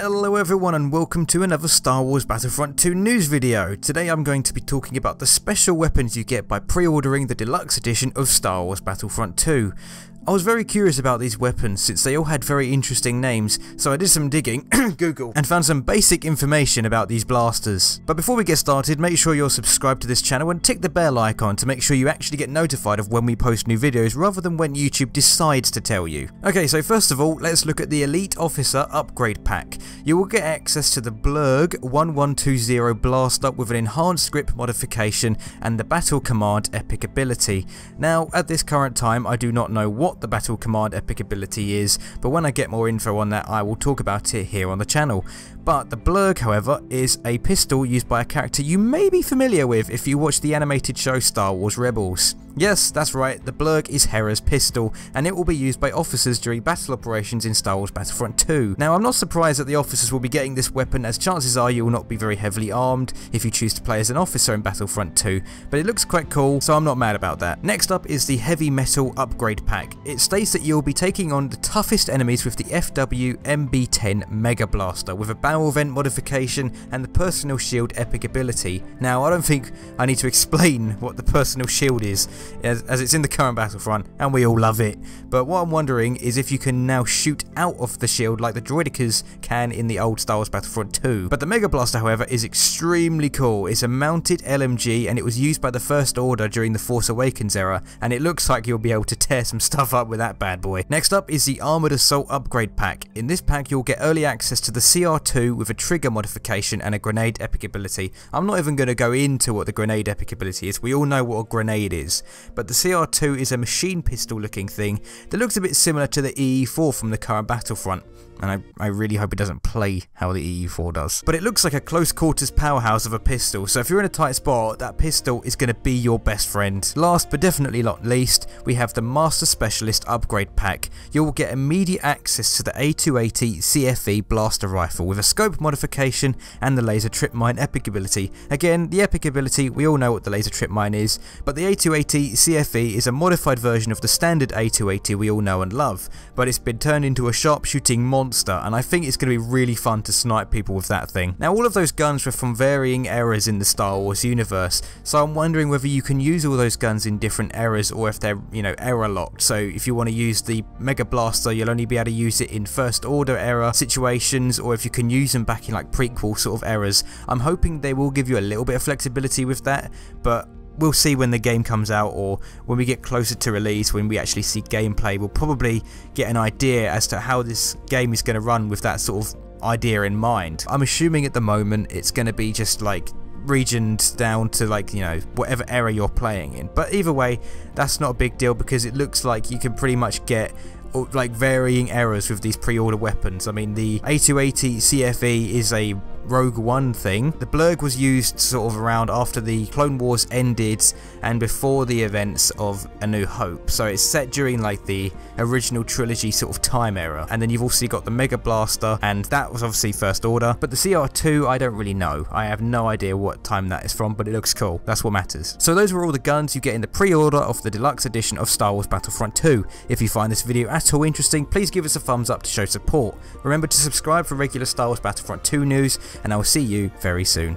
Hello everyone and welcome to another Star Wars Battlefront 2 news video. Today I'm going to be talking about the special weapons you get by pre-ordering the deluxe edition of Star Wars Battlefront 2. I was very curious about these weapons since they all had very interesting names, so I did some digging, Google, and found some basic information about these blasters. But before we get started, make sure you're subscribed to this channel and tick the bell icon to make sure you actually get notified of when we post new videos rather than when YouTube decides to tell you. Okay, so first of all, let's look at the Elite Officer Upgrade Pack. You will get access to the Blurrg 1120 blaster with an enhanced grip modification and the Battle Command epic ability. Now, at this current time, I do not know what the Battle Command epic ability is, but when I get more info on that I will talk about it here on the channel. But the Blurrg, however, is a pistol used by a character you may be familiar with if you watch the animated show Star Wars Rebels. Yes, that's right, the Blurrg is Hera's pistol, and it will be used by officers during battle operations in Star Wars Battlefront 2. Now, I'm not surprised that the officers will be getting this weapon, as chances are you will not be very heavily armed if you choose to play as an officer in Battlefront 2, but it looks quite cool, so I'm not mad about that. Next up is the Heavy Metal Upgrade Pack. It states that you'll be taking on the toughest enemies with the FW MB10 Mega Blaster, with a barrel vent modification and the Personal Shield epic ability. Now, I don't think I need to explain what the Personal Shield is, as, as it's in the current Battlefront, and we all love it. But what I'm wondering is if you can now shoot out of the shield like the droidekas can in the old Star Wars Battlefront 2. But the Mega Blaster, however, is extremely cool. It's a mounted LMG, and it was used by the First Order during the Force Awakens era, and it looks like you'll be able to tear some stuff up with that bad boy. Next up is the Armoured Assault Upgrade Pack. In this pack, you'll get early access to the CR2 with a trigger modification and a grenade epic ability. I'm not even going to go into what the grenade epic ability is. We all know what a grenade is but the CR2 is a machine pistol looking thing that looks a bit similar to the EE4 from the current Battlefront and I, I really hope it doesn't play how the EE4 does. But it looks like a close quarters powerhouse of a pistol, so if you're in a tight spot, that pistol is going to be your best friend. Last but definitely not least, we have the Master Specialist Upgrade Pack. You will get immediate access to the A280 CFE Blaster Rifle with a scope modification and the Laser Trip Mine epic ability. Again, the epic ability, we all know what the Laser Trip Mine is, but the A280 CFE is a modified version of the standard A280 we all know and love, but it's been turned into a sharpshooting monster, and I think it's going to be really fun to snipe people with that thing. Now, all of those guns were from varying eras in the Star Wars universe, so I'm wondering whether you can use all those guns in different eras or if they're, you know, era locked. So if you want to use the Mega Blaster, you'll only be able to use it in First Order era situations, or if you can use them back in like prequel sort of eras. I'm hoping they will give you a little bit of flexibility with that, but we'll see when the game comes out or when we get closer to release, when we actually see gameplay, we'll probably get an idea as to how this game is going to run with that sort of idea in mind. I'm assuming at the moment it's going to be just like regioned down to like you know whatever era you're playing in but either way that's not a big deal because it looks like you can pretty much get like varying errors with these pre-order weapons. I mean, the A280 CFE is a Rogue One thing. The Blurrg was used sort of around after the Clone Wars ended and before the events of A New Hope. So it's set during like the original trilogy sort of time era. And then you've also got the Mega Blaster and that was obviously First Order. But the CR2 I don't really know. I have no idea what time that is from but it looks cool. That's what matters. So those were all the guns you get in the pre-order of the deluxe edition of Star Wars Battlefront 2. If you find this video at all interesting please give us a thumbs up to show support. Remember to subscribe for regular Star Wars Battlefront 2 news and I will see you very soon.